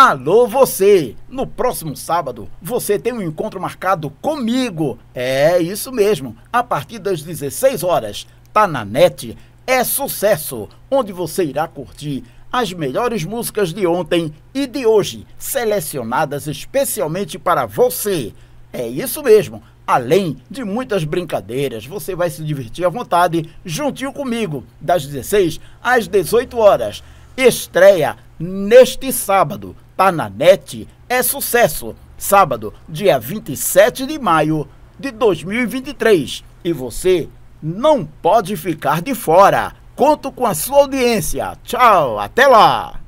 Alô você! No próximo sábado você tem um encontro marcado comigo. É isso mesmo. A partir das 16 horas, tá na net. É sucesso, onde você irá curtir as melhores músicas de ontem e de hoje, selecionadas especialmente para você. É isso mesmo. Além de muitas brincadeiras, você vai se divertir à vontade juntinho comigo, das 16 às 18 horas. Estreia neste sábado. Na net, é sucesso. Sábado, dia 27 de maio de 2023. E você não pode ficar de fora. Conto com a sua audiência. Tchau, até lá!